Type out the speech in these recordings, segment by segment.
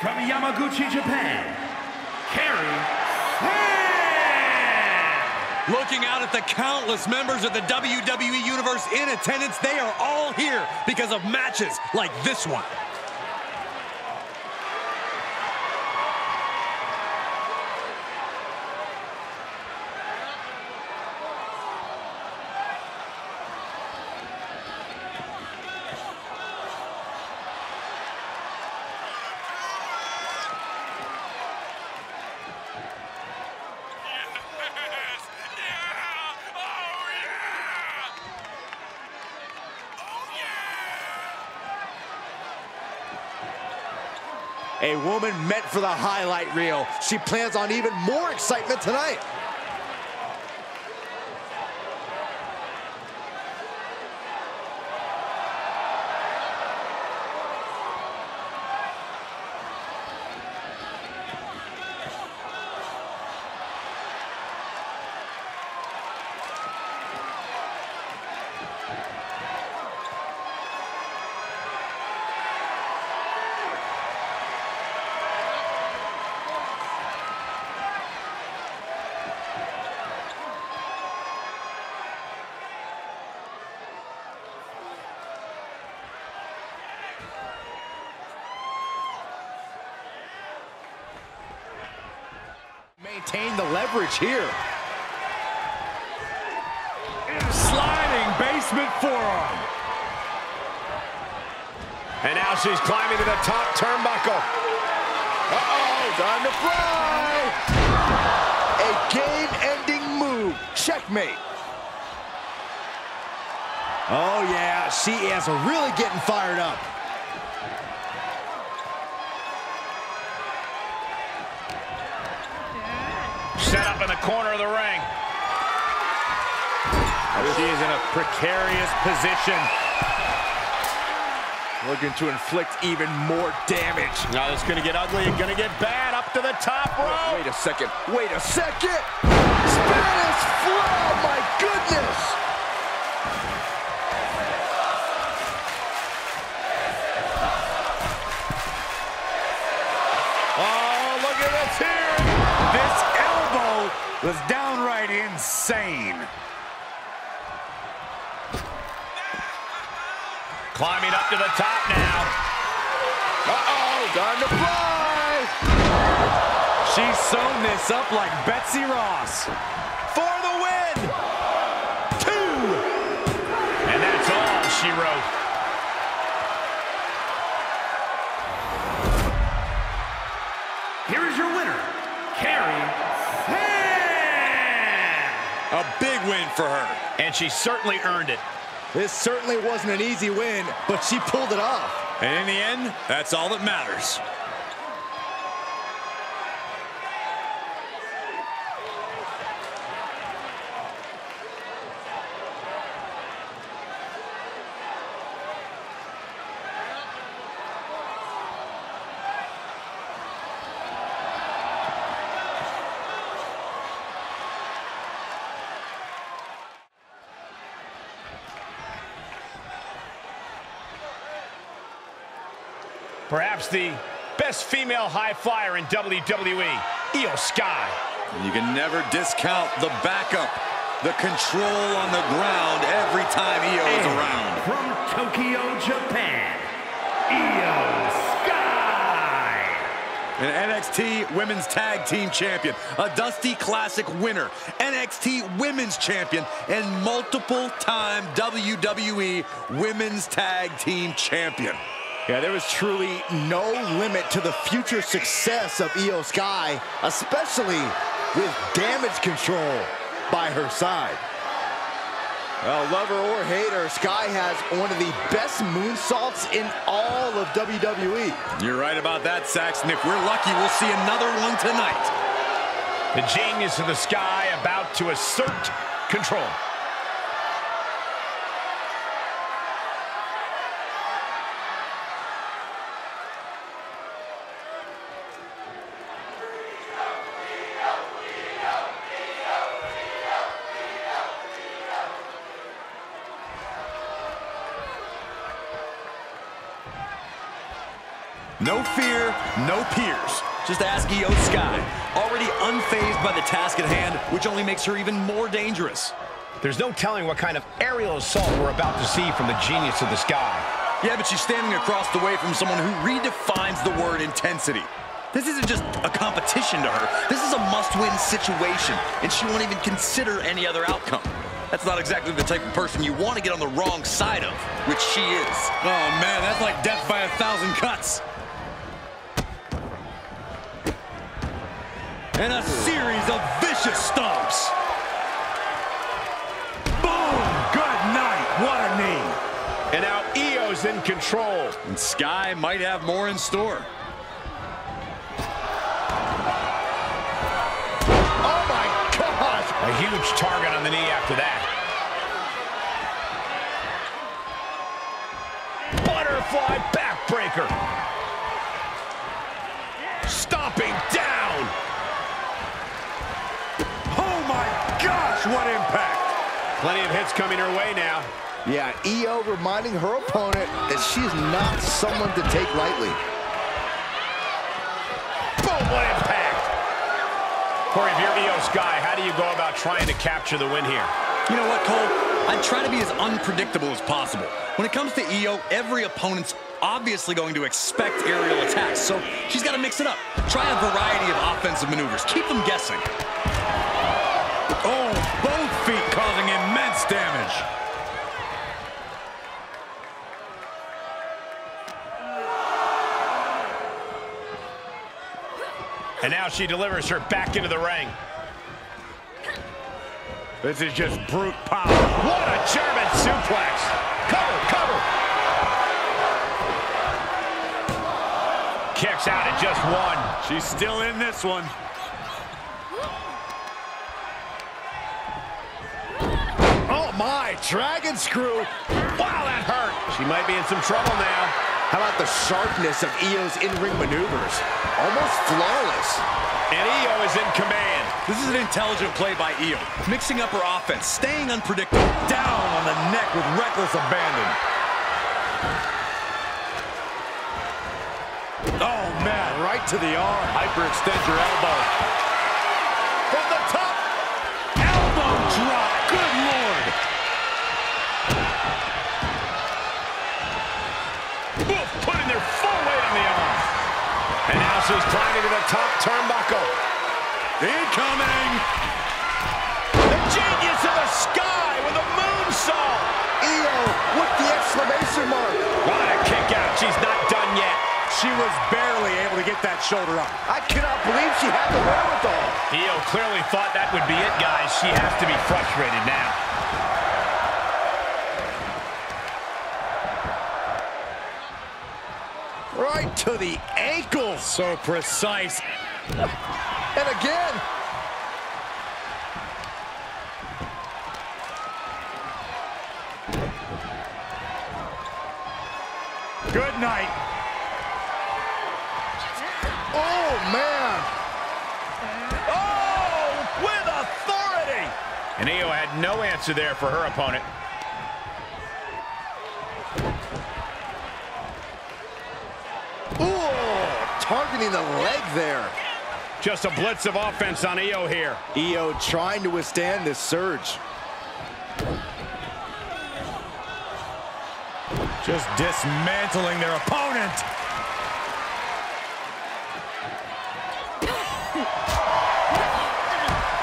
Yamaguchi, Japan, Kairi Looking out at the countless members of the WWE Universe in attendance, they are all here because of matches like this one. A woman meant for the highlight reel. She plans on even more excitement tonight. Maintain the leverage here. Sliding basement forearm. And now she's climbing to the top turnbuckle. Uh-oh, time to fly! A game-ending move. Checkmate. Oh, yeah, she is really getting fired up. Set up in the corner of the ring. She is in a precarious position. Looking to inflict even more damage. Now it's going to get ugly and going to get bad up to the top rope. Wait a second. Wait a second. Spanish fly. My goodness. Was downright insane. Climbing up to the top now. Uh-oh, time to fly. She's sewn this up like Betsy Ross. For the win. Two. And that's all she wrote. A big win for her. And she certainly earned it. This certainly wasn't an easy win, but she pulled it off. And in the end, that's all that matters. Perhaps the best female high flyer in WWE, Io Sky. You can never discount the backup, the control on the ground every time Io is around. From Tokyo, Japan, Io Sky. An NXT Women's Tag Team Champion, a Dusty Classic winner, NXT Women's Champion, and multiple-time WWE Women's Tag Team Champion. Yeah, there was truly no limit to the future success of Io Sky, especially with damage control by her side. Well, lover or hater, Sky has one of the best moonsaults in all of WWE. You're right about that, Saxton. If we're lucky, we'll see another one tonight. The genius of the sky about to assert control. No fear, no peers. Just ask Io Sky, already unfazed by the task at hand, which only makes her even more dangerous. There's no telling what kind of aerial assault we're about to see from the genius of the sky. Yeah, but she's standing across the way from someone who redefines the word intensity. This isn't just a competition to her. This is a must-win situation, and she won't even consider any other outcome. That's not exactly the type of person you want to get on the wrong side of, which she is. Oh, man, that's like death by a thousand cuts. And a series of vicious stomps. Boom! Good night. What a knee. And now Io's in control. And Sky might have more in store. Oh my gosh! A huge target on the knee after that. Butterfly backbreaker. Plenty of hits coming her way now. Yeah, Io reminding her opponent that she's not someone to take lightly. Boom, what impact. Corey, if you're Io Sky, how do you go about trying to capture the win here? You know what, Cole? I try to be as unpredictable as possible. When it comes to Io, every opponent's obviously going to expect aerial attacks, so she's got to mix it up. Try a variety of offensive maneuvers. Keep them guessing. Oh, both feet causing immense damage. And now she delivers her back into the ring. This is just brute power. What a German suplex. Cover, cover. Kicks out at just one. She's still in this one. My, dragon screw. Wow, that hurt. She might be in some trouble now. How about the sharpness of Io's in-ring maneuvers? Almost flawless. And Io is in command. This is an intelligent play by Io, mixing up her offense, staying unpredictable. Down on the neck with reckless abandon. Oh, man, right to the arm. Hyperextend your elbow. From the top. Elbow drop. Good Lord. Boom, putting their full the arm. And now she's climbing to the top turnbuckle. Incoming! The genius of the sky with a moonsault. Io with the exclamation mark. What a kick out. She's not done yet. She was barely able to get that shoulder up. I cannot believe she had the wherewithal. Io clearly thought that would be it, guys. She has to be frustrated now. Right to the ankle. So precise. And again. Good night. Oh, man. Oh, with authority. And Io had no answer there for her opponent. Ooh, targeting the leg there. Just a blitz of offense on Io here. Io trying to withstand this surge. Just dismantling their opponent.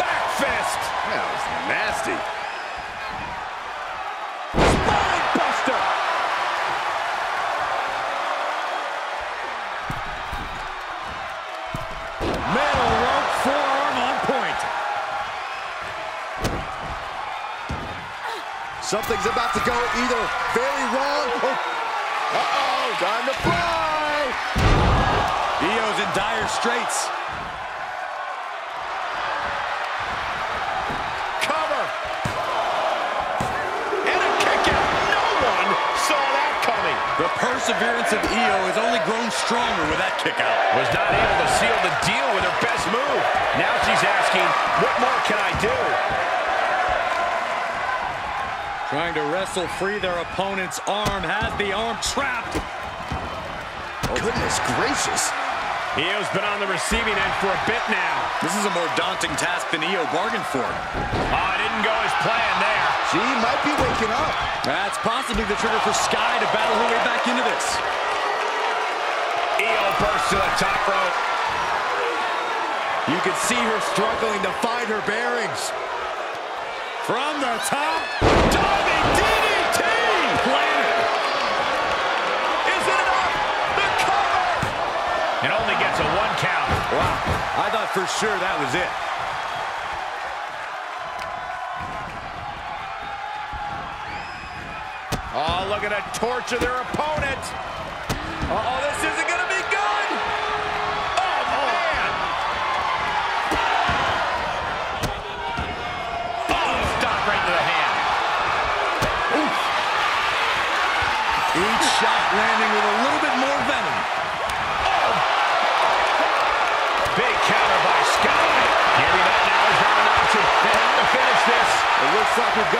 Back fist. That was nasty. Something's about to go either very wrong or... Uh-oh, time to fly! Io's in dire straits. Cover. And a kick out. No one saw that coming. The perseverance of Io has only grown stronger with that kick out. Was not able to seal the deal with her best move. Now she's asking, what more can I do? Trying to wrestle free their opponent's arm, has the arm trapped. Oh, Goodness gracious. Io's been on the receiving end for a bit now. This is a more daunting task than Io bargained for. Oh, it didn't go as planned there. She might be waking up. That's possibly the trigger for Sky to battle her way back into this. Io bursts to the top rope. You can see her struggling to find her bearings. From the top, diving DDT! Planted. Is it enough? The cover! It only gets a one count. Wow, I thought for sure that was it. Oh, look at a torture their opponent. Uh-oh, this isn't going to be good. Oh, man. Oh, stop right to the hand. Each shot landing with a little bit more venom. Big counter by Sky. Giving up now is not an option. They have to finish this. It looks like we've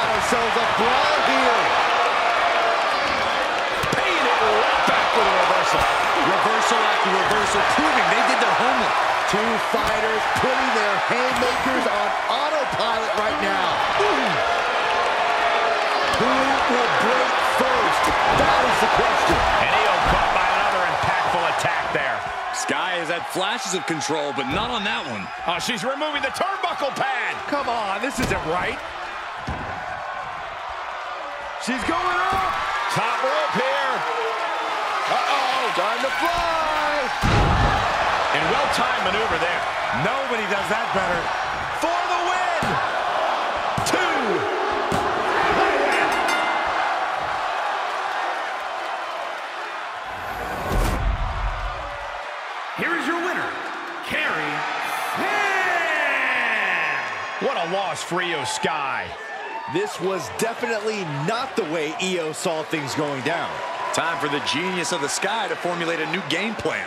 got ourselves a brawl here. Paying it right back with a reversal. Reversal after reversal, proving they did their homework. Two fighters putting their haymakers on autopilot right now. Who will break first? That is the question. And Io caught by another impactful attack there. Sky has had flashes of control, but not on that one. Oh, she's removing the turnbuckle pad. Come on, this isn't right. She's going up. Top rope here. Uh-oh, time to fly. And well-timed maneuver there. Nobody does that better. For the win. Two. Here is your winner, Kairi! What a loss for Io Sky. This was definitely not the way Io saw things going down. Time for the genius of the Sky to formulate a new game plan.